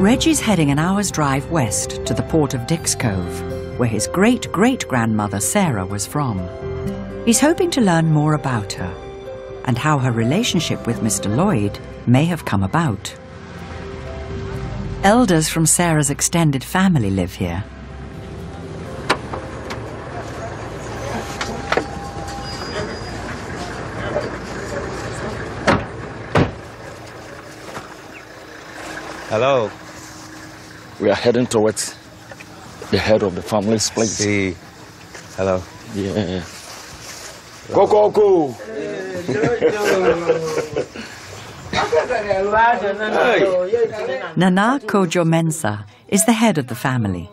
Reggie's heading an hour's drive west to the port of Dix Cove, where his great great grandmother Sarah was from. He's hoping to learn more about her and how her relationship with Mr. Lloyd may have come about. Elders from Sarah's extended family live here. Hello. We are heading towards the head of the family's place. See. Hello. Yeah. Go, go, go. Nana Kojo Mensah is the head of the family.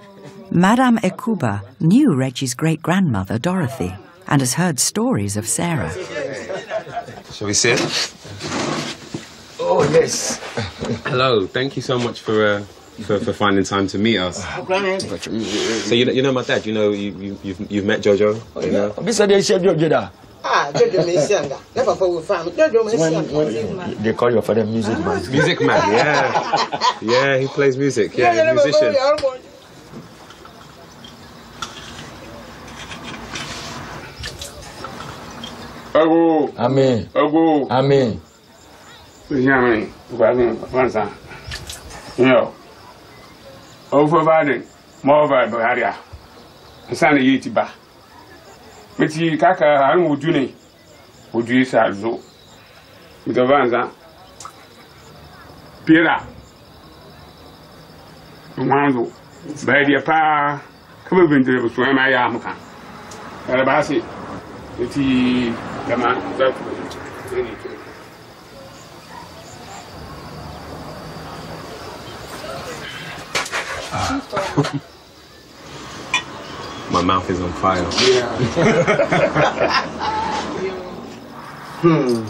Madame Ekuba knew Reggie's great grandmother, Dorothy, and has heard stories of Sarah. Shall we sit? Oh, yes. Hello. Thank you so much for uh, for, for finding time to meet us. So you know, you know my dad. You know you, you you've you've met Jojo. You know. Bisa dia Jojo. Ah, Jojo Mesianga. Never for we family. Jojo When, Mesianga. when they call your father music man. Music man. Yeah. Yeah. He plays music. Yeah. Yeah, never for musician. we are born. Ago, Amen. ago, Amen. nyamani, kwani kwanza. o providing more viable area. Nsa na yɛti ba. Meti kaka har mu dune o dui sa zo. Mita vanza pira. Mwanzo bai dia pa. Kama bindire bu suwa ma ya muka. Ara ba se ti dama za ku. Ni My mouth is on fire. Yeah. hmm.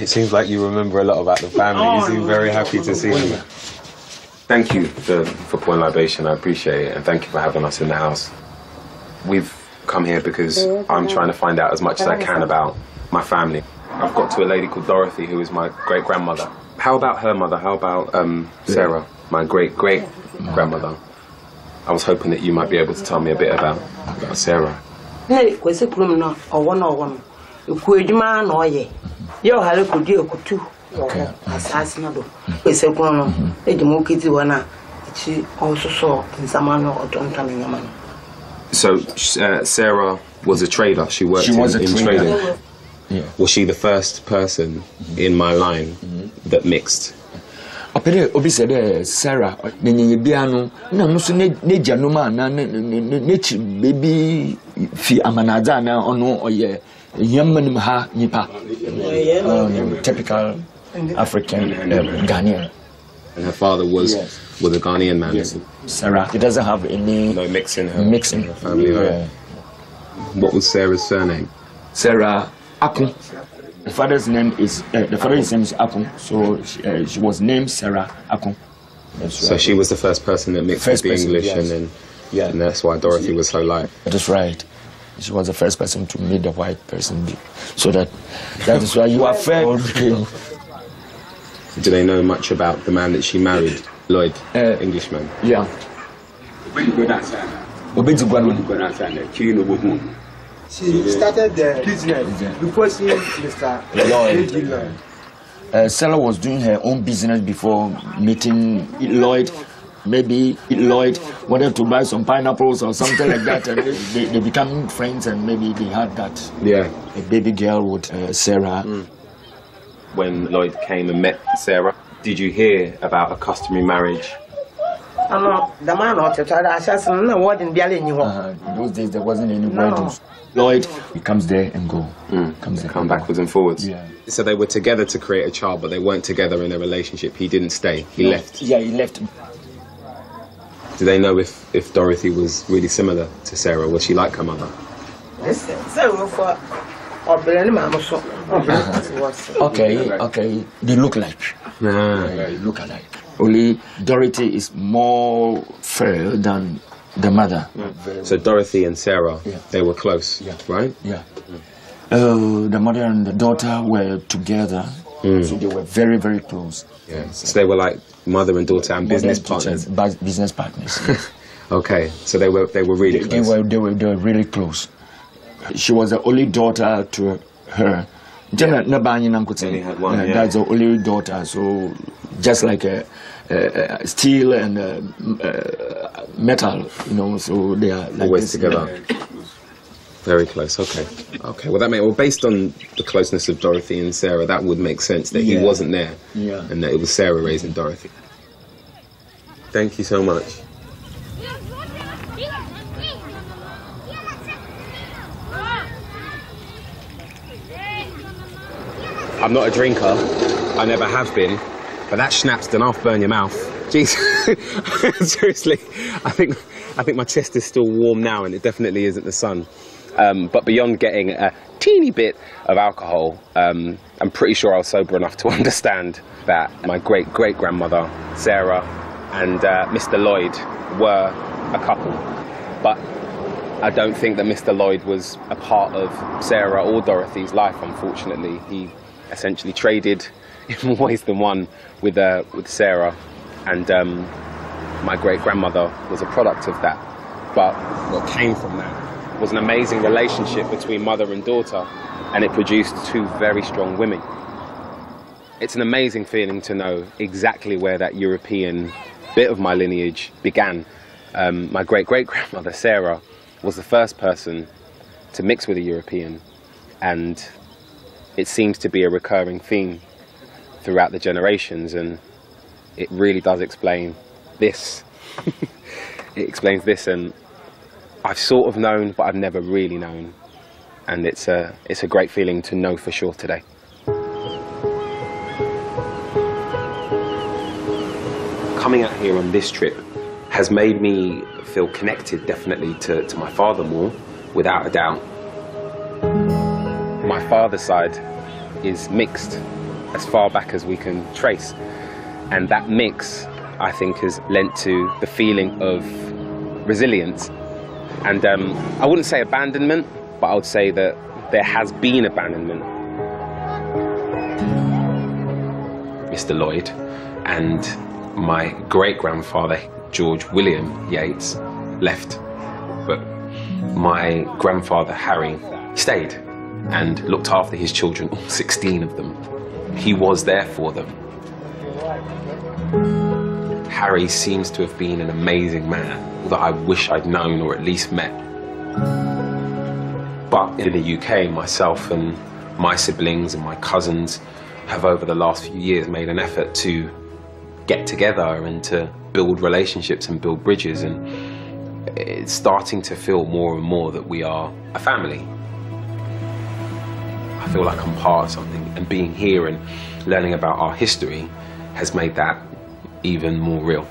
It seems like you remember a lot about the family. you seem very happy to see me. Thank you for, for pouring libation. I appreciate it. And thank you for having us in the house. We've come here because I'm trying to find out as much as I can about my family. I've got to a lady called Dorothy, who is my great grandmother. How about her mother? How about um, Sarah, my great great grandmother? I was hoping that you might be able to tell me a bit about, about Sarah. Ne kwese kurom no ọwọ na ọwọ no. Eku edwuma na ọyẹ. Yẹ ọhare kodi ekutu. Okay. Asase no do. Kwese kurom no. Eji mo kiti wọ na echi ọsoso nsama no ọtontọn nyama no. So uh, Sarah was a trader. She worked She was in, a in trader. trading. Yeah. Was she the first person in my line that mixed? ɔpɛ dɛ obi sɛ dɛ sarah ne nyɛnyɛ bia no na no so ne ne gya nom a na n'ekyi beebi fi amanadze a na ɔno ɔyɛ yɛmma nim ha nipa um, typical african um, ghanaian And her father was Yes. was a Ghanaian man. yes sarah it doesn't have any No mixing her. mixing her family. yeah. What was Sarah's surname? sarah akun the father's name is uh, the father's name is akun so she, uh, she was named sarah akun That's So right. she was the first person that mixed First with the person, English, yes. and then Yeah. and that's why Dorothy was so light. That is right. She was the first person to meet the white person, be- so that that is why you are fair. Do they know much about the man that she married, Lloyd, Uh, Englishman? Yeah. She started the business before seeing Mr. Lloyd. Lloyd. Lloyd. Uh, Sarah was doing her own business before meeting Lloyd. Maybe Lloyd wanted to buy some pineapples or something like that, and they, they become friends, and maybe they had that Yeah. a baby girl with uh, Sarah. When Lloyd came and met Sarah, did you hear about a customary marriage? Ano dama na ọtụtụ ada ahyase no na wọdin biara enyi hɔ. Uh, in those days, there wasn't any No. weddings. Lloyd, he comes there and go. Comes there. Come backwards and forwards. Yeah. So they were together to create a child, but they weren't together in a relationship. He didn't stay. He left. Yeah, he left. Do they know if, if Dorothy was really similar to Sarah? Was she like her mother? Sɛ wofɔ ɔbɛrɛ ne maame so ɔbɛrɛ ti wɔ se. Okay, okay. They look like. Ah. They look alike. Only Dorothy is more fair than the mother. So Dorothy and Sarah, Yeah. they were close, Yeah. right? Yeah. Uh, the mother and the daughter were together So they were very, very close. Yeah. So they were like mother and daughter and business partners. bus- business partners. yes. Okay. So they were they were really they, they close. were they were they were really close. She was the only daughter to her. Jana na ba anyi na nkote. Only had one, yeah. That's the only daughter. So just like uh, uh, uh, steel and metal, you know. So they are like Always this. together. Very close. Okay. Okay. Well, that make well based on the closeness of Dorothy and Sarah, that would make sense that Yeah. he wasn't there, Yeah. and that it was Sarah raising Dorothy. Thank you so much. I'm not a drinker. I never have been. But that schnapps done off burn your mouth. Jeez. Seriously. I think I think my chest is still warm now and it definitely isn't the sun. Um, but beyond getting a teeny bit of alcohol, um, I'm pretty sure I was sober enough to understand that my great great grandmother, Sarah, and uh, Mr. Lloyd were a couple. But I don't think that Mr. Lloyd was a part of Sarah or Dorothy's life, unfortunately. He essentially traded in more ways than one with, uh, with Sarah, and um, my great grandmother was a product of that. But what came from that was an amazing relationship between mother and daughter, and it produced two very strong women. It's an amazing feeling to know exactly where that European bit of my lineage began. Um, my great great grandmother, Sarah, was the first person to mix with a European, and it seems to be a recurring theme throughout the generations, and it really does explain this. it explains this, and I've sort of known, but I've never really known, and it's a it's a great feeling to know for sure today. Coming out here on this trip has made me feel connected definitely to, to my father more, without a doubt. Father's side is mixed as far back as we can trace. And that mix, I think, has lent to the feeling of resilience. And um, I wouldn't say abandonment, but I would say that there has been abandonment. Mr. Lloyd and my great grandfather, George William Yates, left. But my grandfather, Harry, stayed and looked after his children, all 16 of them. He was there for them. Harry seems to have been an amazing man that I wish I'd known or at least met. But in the UK, myself and my siblings and my cousins have over the last few years made an effort to get together and to build relationships and build bridges and it's starting to feel more and more that we are a family. I feel like I'm part of something and being here and learning about our history has made that even more real.